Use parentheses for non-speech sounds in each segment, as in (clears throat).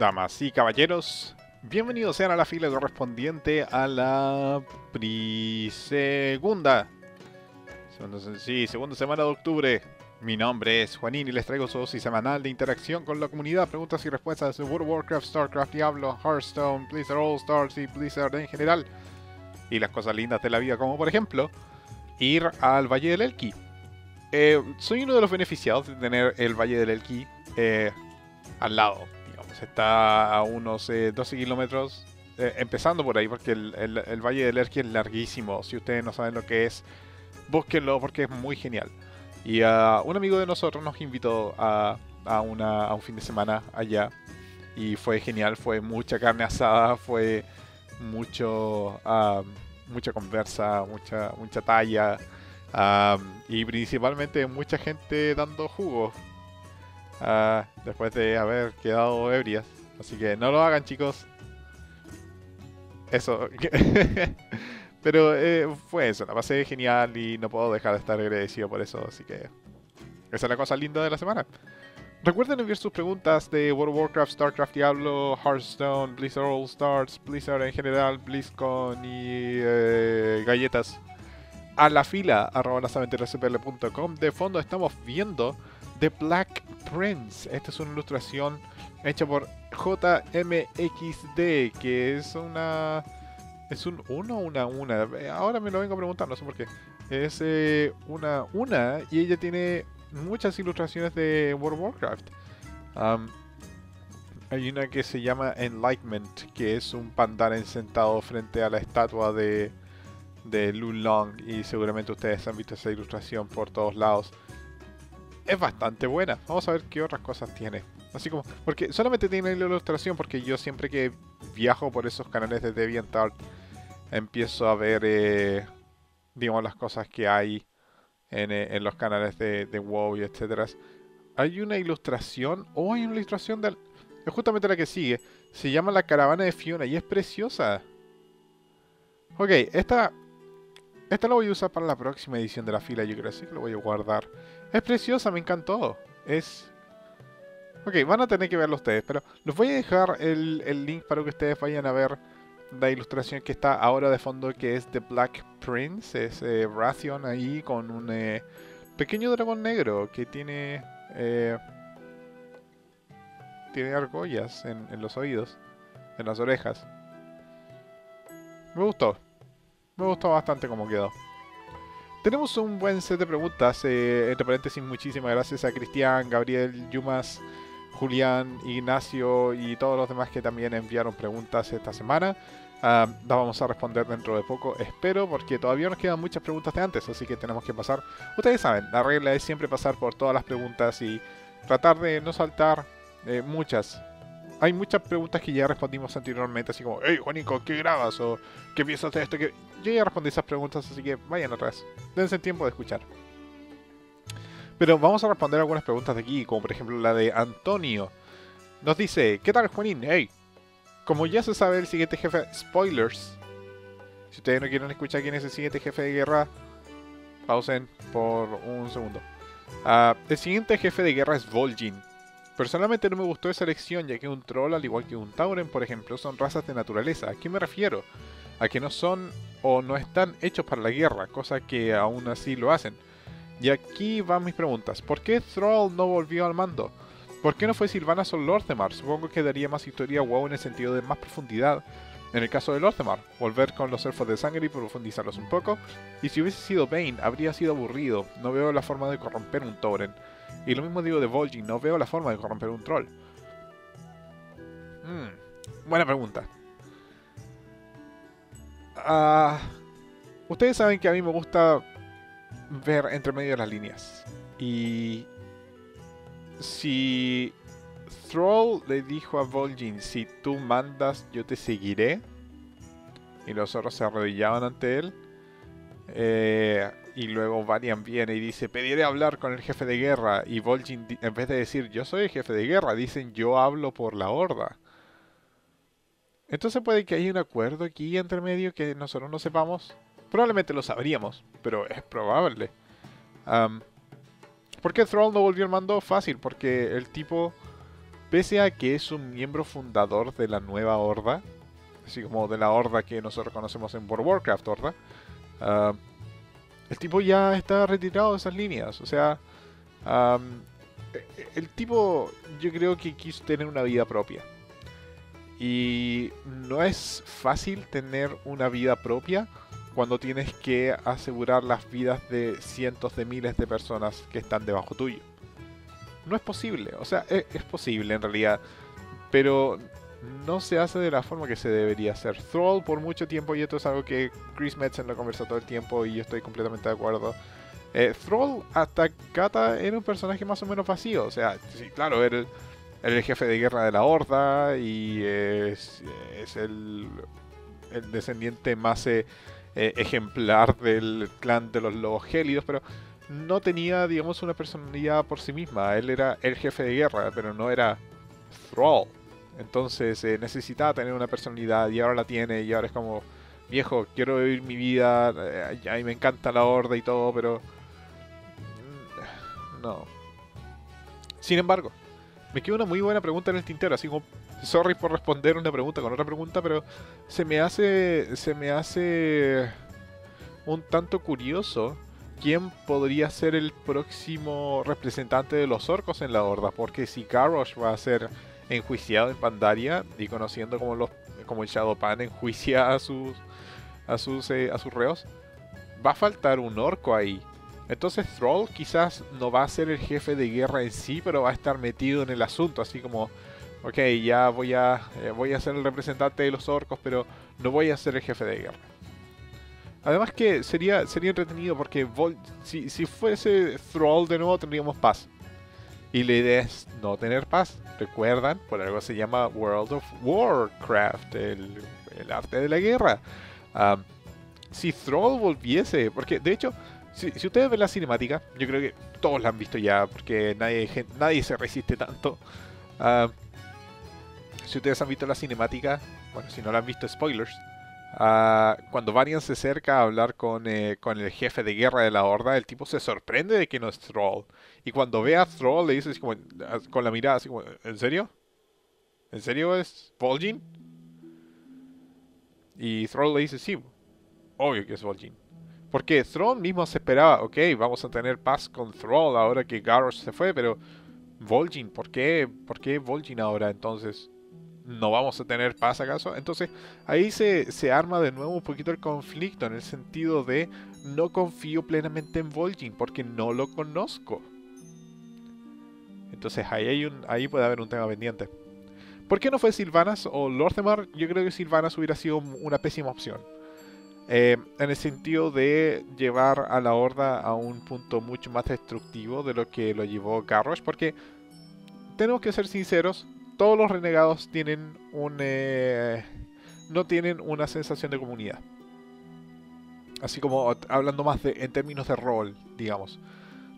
Damas y caballeros, bienvenidos sean a la fila correspondiente a la segunda, sí, segunda semana de octubre. Mi nombre es Juanín y les traigo su dosis semanal de interacción con la comunidad, preguntas y respuestas de World of Warcraft, StarCraft, Diablo, Hearthstone, Blizzard All Stars y Blizzard en general. Y las cosas lindas de la vida, como por ejemplo, ir al Valle del Elqui. Eh, soy uno de los beneficiados de tener el Valle del Elqui eh, al lado está a unos 12 eh, kilómetros, eh, empezando por ahí, porque el, Valle del Erqui es larguísimo. Si ustedes no saben lo que es, búsquenlo porque es muy genial. Y uh, un amigo de nosotros nos invitó a, a, una, a un fin de semana allá. Y fue genial, fue mucha carne asada, fue mucho, mucha conversa, mucha, mucha talla. y principalmente mucha gente dando jugos Ah, después de haber quedado ebrias. Así que no lo hagan, chicos. Eso. (laughs) Pero eh, fue eso, la pasé genial y no puedo dejar de estar agradecido por eso. Así que esa es la cosa linda de la semana. Recuerden enviar sus preguntas de World of Warcraft, StarCraft, Diablo, Hearthstone, Blizzard All Stars, Blizzard en general, BlizzCon y eh, galletas a la fila arroba De fondo estamos viendo The Black Prince. Esta es una ilustración hecha por JMXD, que es una... ¿Es un 1 o una una? Ahora me lo vengo preguntando, no sé por qué. Es eh, una una y ella tiene muchas ilustraciones de World of Warcraft. hay una que se llama Enlightenment, que es un pandaren sentado frente a la estatua de, de Long y seguramente ustedes han visto esa ilustración por todos lados es bastante buena. Vamos a ver qué otras cosas tiene. Así como, porque solamente tiene la ilustración porque yo siempre que viajo por esos canales de DeviantArt empiezo a ver, eh, digamos, las cosas que hay en, eh, los canales de, WoW y etcétera. Hay una ilustración, o hay una ilustración del... Es justamente la que sigue. Se llama La Caravana de Fiona y es preciosa. Ok, esta... Esta la voy a usar para la próxima edición de la fila, yo creo, así que lo voy a guardar. Es preciosa, me encantó. Es... Ok, van a tener que verlo ustedes, pero les voy a dejar el, link para que ustedes vayan a ver la ilustración que está ahora de fondo, que es The Black Prince. Es eh, ahí con un eh, pequeño dragón negro que tiene... Eh, tiene argollas en los oídos, en las orejas. Me gustó. Me gustó bastante como quedó. Tenemos un buen set de preguntas. Eh, entre paréntesis, muchísimas gracias a Cristian, Gabriel, Yumas, Julián, Ignacio y todos los demás que también enviaron preguntas esta semana. Uh, las vamos a responder dentro de poco, espero, porque todavía nos quedan muchas preguntas de antes, así que tenemos que pasar. Ustedes saben, la regla es siempre pasar por todas las preguntas y tratar de no saltar eh, muchas hay muchas preguntas que ya respondimos anteriormente, así como, hey Juanico, ¿qué grabas? o ¿qué piensas de esto? que Yo ya respondí esas preguntas, así que vayan atrás. Dense tiempo de escuchar. Pero vamos a responder algunas preguntas de aquí, como por ejemplo la de Antonio. Nos dice, ¿qué tal Juanín? Hey, como ya se sabe el siguiente jefe, spoilers. Si ustedes no quieren escuchar quién es el siguiente jefe de guerra, pausen por un segundo. Ah, el siguiente jefe de guerra es Vol'jin Personalmente no me gustó esa elección, ya que un troll, al igual que un tauren, por ejemplo, son razas de naturaleza. ¿A qué me refiero? A que no son o no están hechos para la guerra, cosa que aún así lo hacen. Y aquí van mis preguntas. ¿Por qué Thrall no volvió al mando? ¿Por qué no fue Sylvanas o Lorthemar? Supongo que daría más historia wow en el sentido de más profundidad. En el caso de Lorthemar, volver con los elfos de sangre y profundizarlos un poco. Y si hubiese sido Bane, habría sido aburrido. No veo la forma de corromper un Tauren. Y lo mismo digo de Vol'jin, no veo la forma de corromper un troll. Hmm, buena pregunta. Ah, ustedes saben que a mí me gusta ver entre medio de las líneas. Y si Thrall le dijo a Vol'jin, si tú mandas, yo te seguiré. Y los otros se arrodillaban ante él. Eh, y luego Varian viene y dice, pediré hablar con el jefe de guerra. Y Vol'jin, en vez de decir, yo soy el jefe de guerra, dicen, yo hablo por la horda. Entonces puede que haya un acuerdo aquí entre medio que nosotros no sepamos. Probablemente lo sabríamos, pero es probable. ¿Por qué Thrall no volvió al mando? Fácil, porque el tipo pese a que es un miembro fundador de la nueva horda, así como de la horda que nosotros conocemos en World of Warcraft, horda, el tipo ya está retirado de esas líneas. O sea, el tipo yo creo que quiso tener una vida propia. Y no es fácil tener una vida propia cuando tienes que asegurar las vidas de cientos de miles de personas que están debajo tuyo. No es posible, o sea, es, es posible en realidad, pero no se hace de la forma que se debería hacer. Thrall por mucho tiempo, y esto es algo que Chris Metzen lo conversa todo el tiempo y yo estoy completamente de acuerdo. Eh, Thrall hasta Kata era un personaje más o menos vacío, o sea, sí, claro, era el, jefe de guerra de la Horda y es, el, descendiente más eh, eh, ejemplar del clan de los lobos gélidos, pero no tenía, digamos, una personalidad por sí misma. Él era el jefe de guerra, pero no era Thrall. Entonces eh, necesitaba tener una personalidad y ahora la tiene y ahora es como, viejo, quiero vivir mi vida, eh, a mí me encanta la horda y todo, pero... Mm, no. Sin embargo, me queda una muy buena pregunta en el tintero, así como, sorry por responder una pregunta con otra pregunta, pero se me hace, se me hace un tanto curioso quién podría ser el próximo representante de los orcos en la horda, porque si Garrosh va a ser enjuiciado en Pandaria y conociendo como los como el Shadowpan enjuicia a sus a sus eh, a sus reos, va a faltar un orco ahí. Entonces Thrall quizás no va a ser el jefe de guerra en sí, pero va a estar metido en el asunto, así como ok, ya voy a eh, voy a ser el representante de los orcos, pero no voy a ser el jefe de guerra. Además que sería sería entretenido porque si, si fuese Thrall de nuevo tendríamos paz. Y la idea es no tener paz. Recuerdan, por algo se llama World of Warcraft, el, arte de la guerra. si Thrall volviese, porque de hecho, si, ustedes ven la cinemática, yo creo que todos la han visto ya, porque nadie, nadie se resiste tanto. si ustedes han visto la cinemática, bueno, si no la han visto, spoilers. Ah, cuando Varian se acerca a hablar con, eh, con, el jefe de guerra de la horda, el tipo se sorprende de que no es Thrall. Y cuando ve a Thrall le dice como, con la mirada así como, ¿en serio? ¿En serio es Vol'jin? Y Thrall le dice, sí, obvio que es Vol'jin. Porque Thrall mismo se esperaba, ok, vamos a tener paz con Thrall ahora que Garrosh se fue, pero Vol'jin, ¿por qué? ¿Por qué Vol'jin ahora entonces? No vamos a tener paz acaso. Entonces ahí se, se, arma de nuevo un poquito el conflicto en el sentido de no confío plenamente en Vol'jin porque no lo conozco. Entonces ahí, hay un, ahí puede haber un tema pendiente. ¿Por qué no fue Silvanas o Lorthemar? Yo creo que Silvanas hubiera sido una pésima opción. Eh, en el sentido de llevar a la horda a un punto mucho más destructivo de lo que lo llevó Garrosh, porque tenemos que ser sinceros, todos los renegados tienen un... Eh, no tienen una sensación de comunidad. Así como hablando más de, en términos de rol, digamos.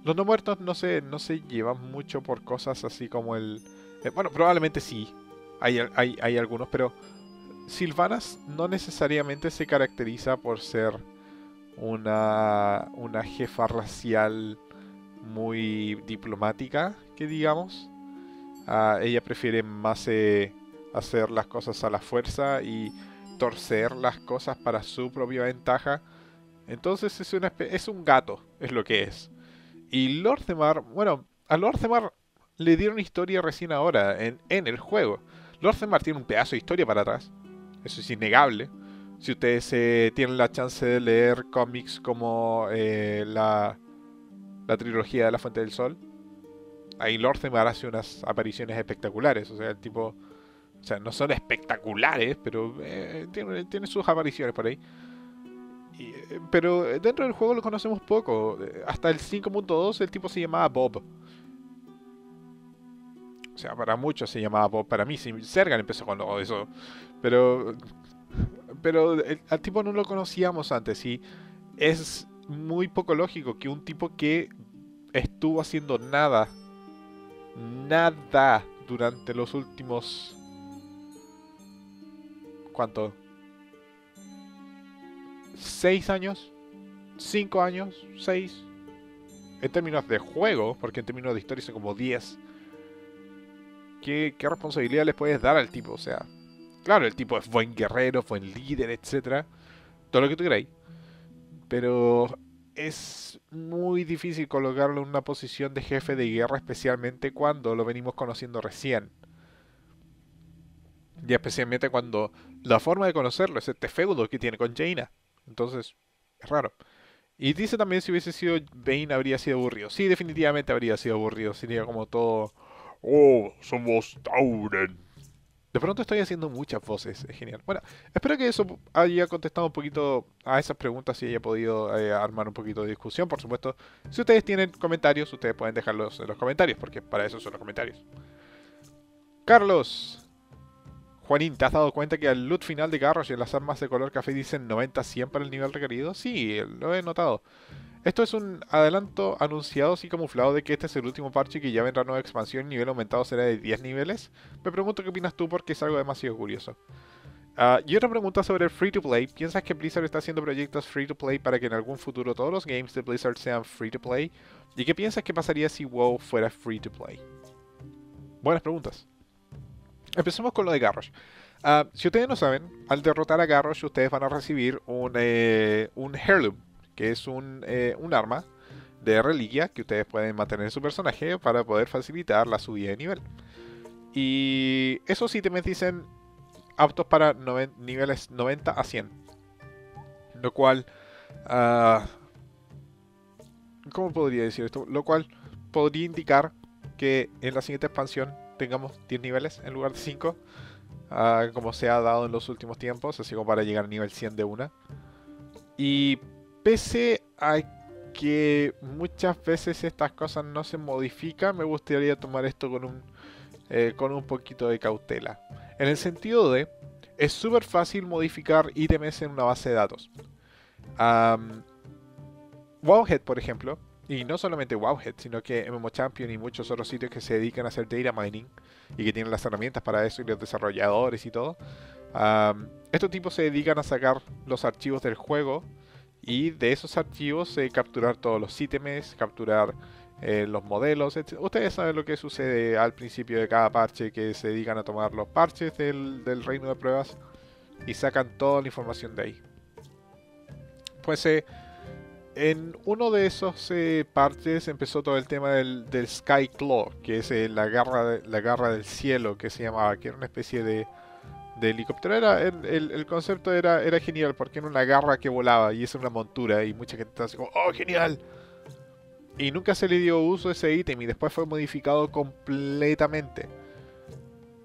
Los no muertos no se, no se llevan mucho por cosas así como el... Eh, bueno, probablemente sí. Hay, hay, hay algunos, pero... Silvanas no necesariamente se caracteriza por ser una, una jefa racial muy diplomática, que digamos. Ah, ella prefiere más eh, hacer las cosas a la fuerza y torcer las cosas para su propia ventaja. Entonces es, una es un gato, es lo que es. Y Lorthemar, bueno, a Lorthemar le dieron historia recién ahora, en, en el juego. Lorthemar tiene un pedazo de historia para atrás, eso es innegable. Si ustedes eh, tienen la chance de leer cómics como eh, la, la trilogía de la Fuente del Sol, ahí Lorthemar hace unas apariciones espectaculares. O sea, el tipo. O sea, no son espectaculares, pero eh, tiene, sus apariciones por ahí. Eh, pero dentro del juego lo conocemos poco. Hasta el 5.2 el tipo se llamaba Bob. O sea, para muchos se llamaba Bob. Para mí, Sergan empezó con todo eso. Pero. Pero al tipo no lo conocíamos antes. Y es muy poco lógico que un tipo que estuvo haciendo nada nada durante los últimos... ¿Cuánto? ¿Seis años? ¿Cinco años? ¿Seis? En términos de juego, porque en términos de historia son como diez. qué, qué responsabilidad les puedes dar al tipo. O sea, claro, el tipo es buen guerrero, buen líder, etcétera, todo lo que tú queráis. Pero es muy difícil colocarlo en una posición de jefe de guerra, especialmente cuando lo venimos conociendo recién. Y especialmente cuando la forma de conocerlo es este feudo que tiene con Jaina. Entonces, es raro. Y dice también si hubiese sido Bane habría sido aburrido. Sí, definitivamente habría sido aburrido. Sería como todo... Oh, somos Tauren. De pronto estoy haciendo muchas voces, es genial. Bueno, espero que eso haya contestado un poquito a esas preguntas y haya podido eh, armar un poquito de discusión. Por supuesto, si ustedes tienen comentarios, ustedes pueden dejarlos en los comentarios, porque para eso son los comentarios. Carlos, Juanín, ¿te has dado cuenta que al loot final de Garrosh y las armas de color café dicen 90-100 para el nivel requerido? Sí, lo he notado. Esto es un adelanto anunciado y camuflado de que este es el último parche que ya vendrá nueva expansión nivel aumentado será de 10 niveles. Me pregunto qué opinas tú porque es algo demasiado curioso. Ah, y otra pregunta sobre el free to play. ¿Piensas que Blizzard está haciendo proyectos free to play para que en algún futuro todos los games de Blizzard sean free to play? ¿Y qué piensas que pasaría si WoW fuera free to play? Buenas preguntas. Empecemos con lo de Garrosh. Ah, si ustedes no saben, al derrotar a Garrosh ustedes van a recibir un, eh, un Heirloom que es eh, un, arma de reliquia que ustedes pueden mantener en su personaje para poder facilitar la subida de nivel. Y esos ítems dicen aptos para niveles 90 a 100. Lo cual... Uh, ¿Cómo podría decir esto? Lo cual podría indicar que en la siguiente expansión tengamos 10 niveles en lugar de 5. Ah, como se ha dado en los últimos tiempos, así como para llegar a nivel 100 de una. Y pese a que muchas veces estas cosas no se modifican, me gustaría tomar esto con un, eh, con un poquito de cautela. En el sentido de, es súper fácil modificar ítems en una base de datos. Wowhead, por ejemplo, y no solamente Wowhead, sino que MMO Champion y muchos otros sitios que se dedican a hacer data mining y que tienen las herramientas para eso y los desarrolladores y todo. estos tipos se dedican a sacar los archivos del juego y de esos archivos eh, capturar todos los ítems, capturar eh, los modelos, etc. Ustedes saben lo que sucede al principio de cada parche, que se dedican a tomar los parches del, reino de pruebas y sacan toda la información de ahí. Pues eh, en uno de esos parches empezó todo el tema del, Sky Claw, que es la, garra la garra del cielo, que se llamaba, que era una especie de de helicóptero era el, concepto era, era genial porque era una garra que volaba y es una montura y mucha gente estaba así como ¡Oh, genial! Y nunca se le dio uso a ese ítem y después fue modificado completamente.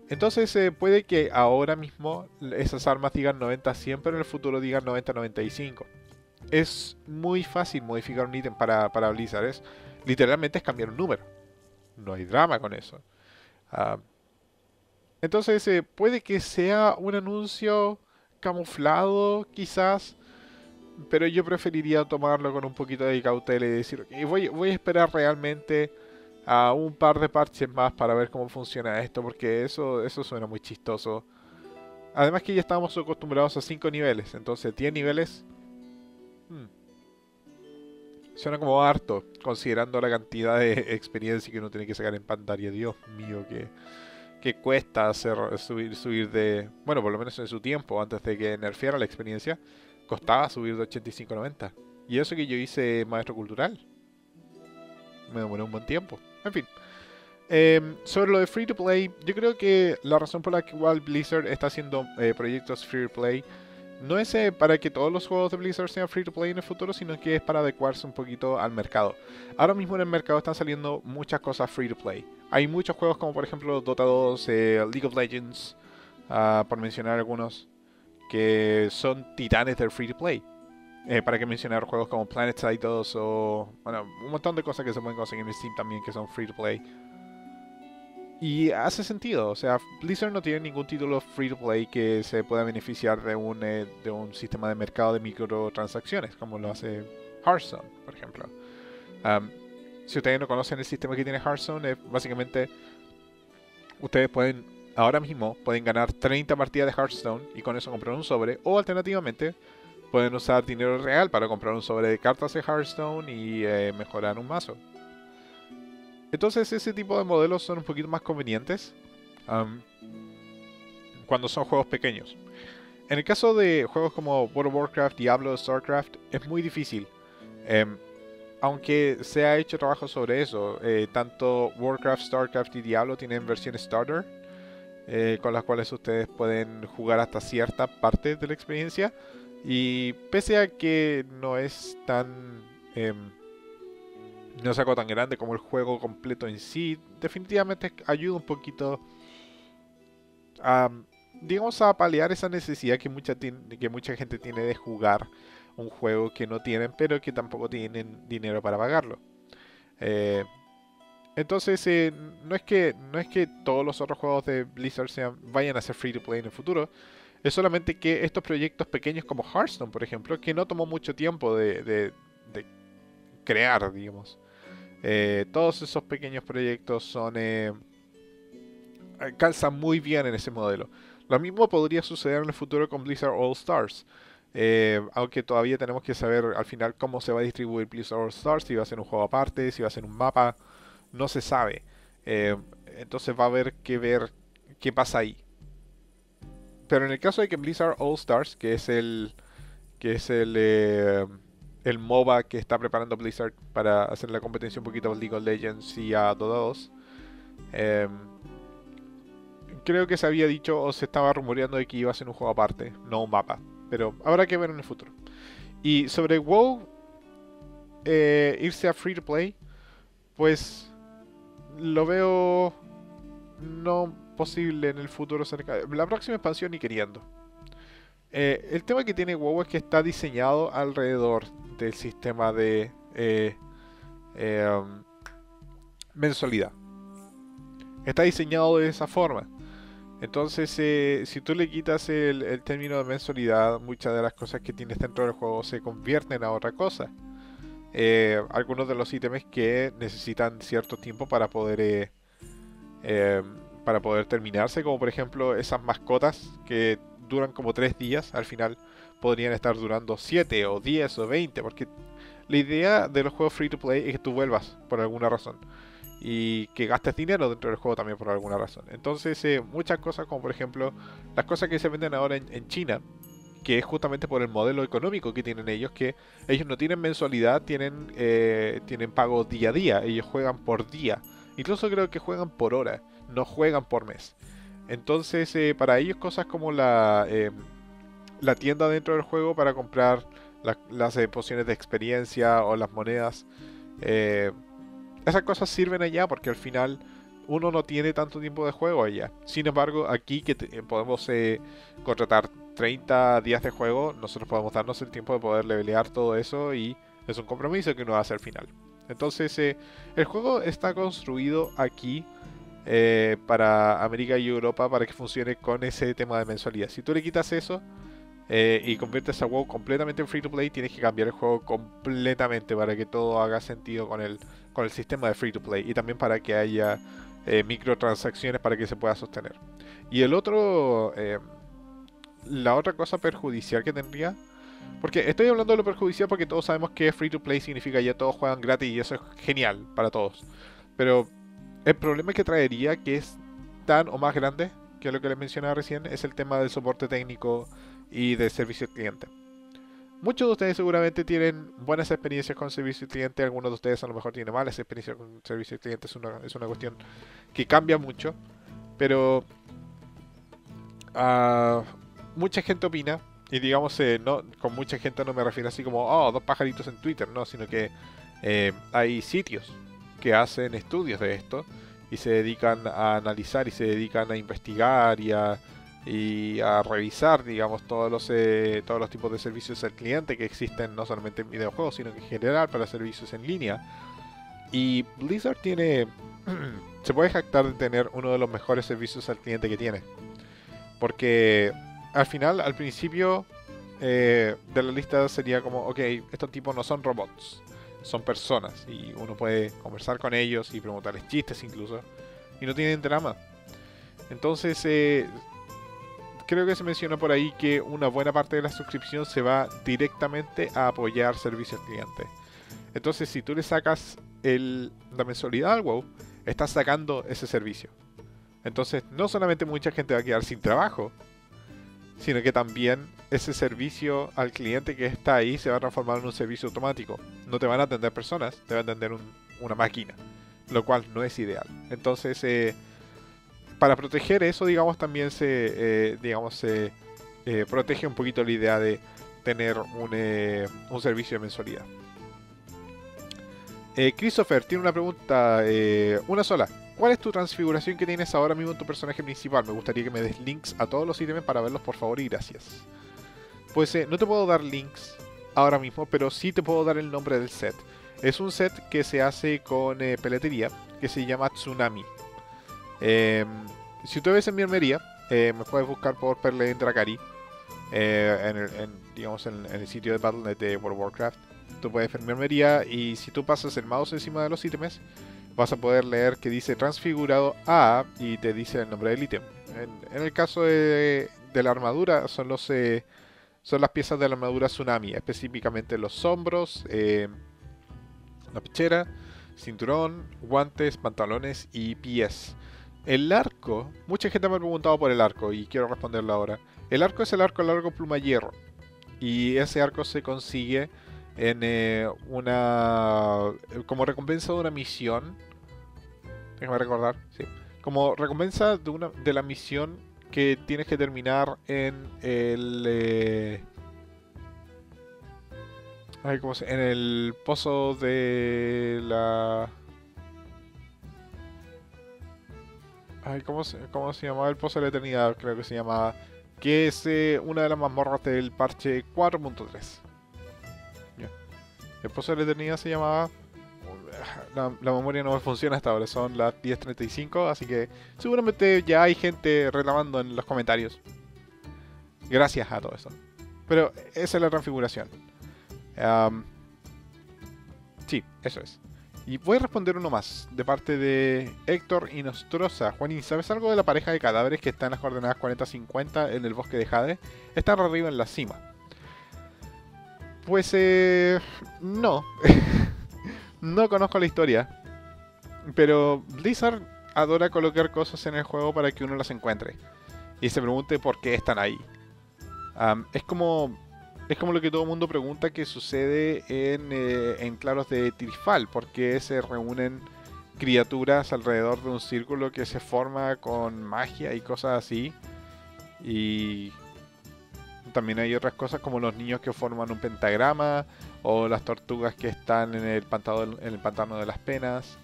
Entonces eh, puede que ahora mismo esas armas digan 90-100 pero en el futuro digan 90-95. Es muy fácil modificar un ítem para, para Blizzard. Literalmente es cambiar un número. No hay drama con eso. Ah, entonces eh, puede que sea un anuncio camuflado quizás, pero yo preferiría tomarlo con un poquito de cautela y decir, voy, voy a esperar realmente a un par de parches más para ver cómo funciona esto, porque eso, eso suena muy chistoso. Además que ya estamos acostumbrados a 5 niveles, entonces 10 niveles... Hmm, suena como harto, considerando la cantidad de (laughs) experiencia que uno tiene que sacar en pantalla. Dios mío, que que cuesta hacer subir, de, bueno, por lo menos en su tiempo, antes de que nerfeara la experiencia, costaba subir de 85 a 90. Y eso que yo hice maestro cultural. Me demoró un buen tiempo. En fin. Em, sobre lo de free to play, yo creo que la razón por la cual Blizzard está haciendo eh, proyectos free to play no es eh, para que todos los juegos de Blizzard sean free to play en el futuro, sino que es para adecuarse un poquito al mercado. Ahora mismo en el mercado están saliendo muchas cosas free to play. Hay muchos juegos como por ejemplo Dota 2, eh, League of Legends, uh, por mencionar algunos, que son titanes del free to play. Eh, para que mencionar juegos como Planet Side 2 o bueno, un montón de cosas que se pueden conseguir en Steam también que son free to play. Y hace sentido, o sea, Blizzard no tiene ningún título free to play que se pueda beneficiar de un, eh, de un sistema de mercado de microtransacciones, como lo hace Hearthstone, por ejemplo. Si ustedes no conocen el sistema que tiene Hearthstone, es básicamente ustedes pueden, ahora mismo, pueden ganar 30 partidas de Hearthstone y con eso comprar un sobre, o alternativamente, pueden usar dinero real para comprar un sobre de cartas de Hearthstone y eh, mejorar un mazo. Entonces ese tipo de modelos son un poquito más convenientes. cuando son juegos pequeños. En el caso de juegos como World of Warcraft, Diablo, StarCraft, es muy difícil. Em, aunque se ha hecho trabajo sobre eso, eh, tanto Warcraft, StarCraft y Diablo tienen versiones starter, eh, con las cuales ustedes pueden jugar hasta cierta parte de la experiencia. Y pese a que no es tan... Em, no es algo tan grande como el juego completo en sí, definitivamente ayuda un poquito a, digamos, a paliar esa necesidad que mucha, que mucha gente tiene de jugar un juego que no tienen, pero que tampoco tienen dinero para pagarlo. Eh, entonces, eh, no, es que, no es que todos los otros juegos de Blizzard sean, vayan a ser free to play en el futuro. Es solamente que estos proyectos pequeños como Hearthstone, por ejemplo, que no tomó mucho tiempo de, crear, digamos. Eh, todos esos pequeños proyectos son calzan muy bien en ese modelo. Lo mismo podría suceder en el futuro con Blizzard All Stars. Eh, aunque todavía tenemos que saber al final cómo se va a distribuir Blizzard All Stars, si va a ser un juego aparte, si va a ser un mapa, no se sabe. Eh, entonces va a haber que ver qué pasa ahí. Pero en el caso de que Blizzard All Stars, que es el que es el, eh, el MOBA que está preparando Blizzard para hacer la competencia un poquito a League of Legends y a Dota 2, creo que se había dicho o se estaba rumoreando de que iba a ser un juego aparte, no un mapa. Pero habrá que ver en el futuro. Y sobre WoW, eh, irse a free to play, pues lo veo no posible en el futuro cercano. La próxima expansión ni queriendo. Eh, el tema que tiene WoW es que está diseñado alrededor del sistema de eh, um, mensualidad. Está diseñado de esa forma. Entonces, eh, si tú le quitas el, término de mensualidad, muchas de las cosas que tienes dentro del juego se convierten a otra cosa. Eh, algunos de los ítems que necesitan cierto tiempo para poder eh, para poder terminarse, como por ejemplo esas mascotas que duran como 3 días, al final podrían estar durando 7 o 10 o 20, porque la idea de los juegos free to play es que tú vuelvas por alguna razón y que gastes dinero dentro del juego también por alguna razón. Entonces, eh, muchas cosas como por ejemplo las cosas que se venden ahora en, China, que es justamente por el modelo económico que tienen ellos, que ellos no tienen mensualidad, tienen, eh, tienen pago día a día, ellos juegan por día, incluso creo que juegan por hora, no juegan por mes. Entonces, eh, para ellos cosas como la, la tienda dentro del juego para comprar las pociones de experiencia o las monedas, esas cosas sirven allá porque al final uno no tiene tanto tiempo de juego allá. Sin embargo, aquí que podemos eh, contratar 30 días de juego, nosotros podemos darnos el tiempo de poder levelear todo eso y es un compromiso que uno hace al final. Entonces, eh, el juego está construido aquí eh, para América y Europa para que funcione con ese tema de mensualidad. Si tú le quitas eso, y conviertes a WoW completamente en free to play, tienes que cambiar el juego completamente para que todo haga sentido con el, con el sistema de free to play y también para que haya eh, microtransacciones para que se pueda sostener. Y el otro, eh, la otra cosa perjudicial que tendría, porque estoy hablando de lo perjudicial porque todos sabemos que free to play significa ya todos juegan gratis y eso es genial para todos. Pero el problema que traería, que es tan o más grande que lo que les mencionaba recién, es el tema del soporte técnico y de servicio al cliente. Muchos de ustedes seguramente tienen buenas experiencias con servicio al cliente, algunos de ustedes a lo mejor tienen malas experiencias con servicio al cliente, es una, es una cuestión que cambia mucho, pero uh, mucha gente opina, y digamos, eh, no, con mucha gente no me refiero así como, oh, dos pajaritos en Twitter, no, sino que eh, hay sitios que hacen estudios de esto y se dedican a analizar y se dedican a investigar y a y a revisar, digamos, todos los, eh, todos los tipos de servicios al cliente que existen no solamente en videojuegos, sino en general para servicios en línea. Y Blizzard tiene, (clears throat) se puede jactar de tener uno de los mejores servicios al cliente que tiene. Porque al final, al principio eh, de la lista sería como, ok, estos tipos no son robots, son personas y uno puede conversar con ellos y preguntarles chistes incluso. Y no tienen drama. Entonces, eh, creo que se menciona por ahí que una buena parte de la suscripción se va directamente a apoyar servicios clientes. Entonces, si tú le sacas el, la mensualidad al WoW, estás sacando ese servicio. Entonces, no solamente mucha gente va a quedar sin trabajo, sino que también ese servicio al cliente que está ahí se va a transformar en un servicio automático. No te van a atender personas, te va a atender una máquina, lo cual no es ideal. Entonces, eh, para proteger eso, digamos, también se, eh, digamos, se eh, protege un poquito la idea de tener un, un servicio de mensualidad. Christopher tiene una pregunta, una sola. ¿Cuál es tu transfiguración que tienes ahora mismo en tu personaje principal? Me gustaría que me des links a todos los ítems para verlos, por favor, y gracias. Pues eh, no te puedo dar links ahora mismo, pero sí te puedo dar el nombre del set. Es un set que se hace con eh, peletería, que se llama Tsunami. Em, si tú ves en mi armería, eh, me puedes buscar por Perle en Drakari, en, el, digamos en, el sitio de Battle.net de World of Warcraft. Tú puedes ver mi armería y si tú pasas el mouse encima de los ítems, vas a poder leer que dice transfigurado A y te dice el nombre del ítem. En, el caso de, la armadura son los eh, son las piezas de la armadura Tsunami, específicamente los hombros, eh, la pechera, cinturón, guantes, pantalones y pies. El arco, mucha gente me ha preguntado por el arco y quiero responderlo ahora. El arco es el arco largo pluma hierro y ese arco se consigue en eh, una como recompensa de una misión. Déjame recordar sí. Como recompensa de una de la misión que tienes que terminar en el eh, ¿cómo se, en el pozo de la ay cómo se, cómo se llamaba el pozo de la eternidad creo que se llamaba que es eh, una de las mazmorras del parche 4.3 el pozo de la eternidad se llamaba. La, memoria no me funciona hasta ahora, son las 10.35, así que seguramente ya hay gente reclamando en los comentarios. Gracias a todo eso. Pero esa es la transfiguración. sí, eso es. Y voy a responder uno más, de parte de Héctor y Nostroza. Juanín, ¿sabes algo de la pareja de cadáveres que está en las coordenadas 40-50 en el bosque de Jade? Están arriba en la cima. Pues eh, no. (laughs) no conozco la historia. Pero Blizzard adora colocar cosas en el juego para que uno las encuentre. Y se pregunte por qué están ahí. es como. Es como lo que todo el mundo pregunta que sucede en, eh, en claros de Tirifal. Porque se reúnen criaturas alrededor de un círculo que se forma con magia y cosas así. Y también hay otras cosas como los niños que forman un pentagrama o las tortugas que están en el pantano, en el pantano de las penas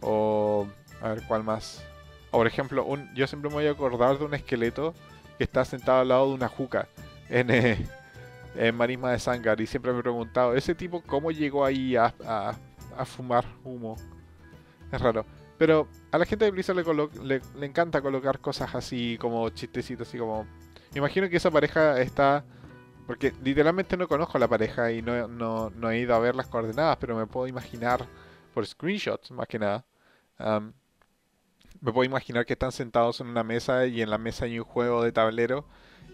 o a ver cuál más. O por ejemplo, un, yo siempre me voy a acordar de un esqueleto que está sentado al lado de una juca en, eh, en Marisma de Sangar y siempre me he preguntado, ese tipo cómo llegó ahí a, a, fumar humo. Es raro. Pero a la gente de Blizzard le, le, encanta colocar cosas así como chistecitos, así como imagino que esa pareja está... Porque literalmente no conozco a la pareja y no, no, he ido a ver las coordenadas, pero me puedo imaginar por screenshots más que nada. Me puedo imaginar que están sentados en una mesa y en la mesa hay un juego de tablero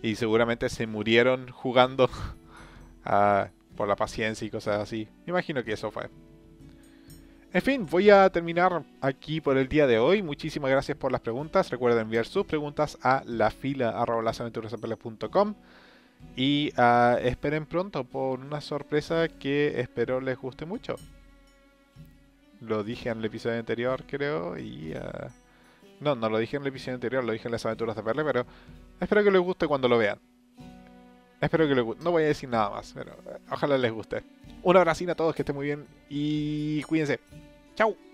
y seguramente se murieron jugando (laughs) ah, por la paciencia y cosas así. Me imagino que eso fue. En fin, voy a terminar aquí por el día de hoy. Muchísimas gracias por las preguntas. Recuerden enviar sus preguntas a la fila y uh, esperen pronto por una sorpresa que espero les guste mucho. Lo dije en el episodio anterior, creo, y... Uh, no, no lo dije en el episodio anterior, lo dije en las aventuras de Perle, pero espero que les guste cuando lo vean. Espero que les guste. No voy a decir nada más, pero eh, ojalá les guste. Un abrazo a todos, que estén muy bien y cuídense. Chao.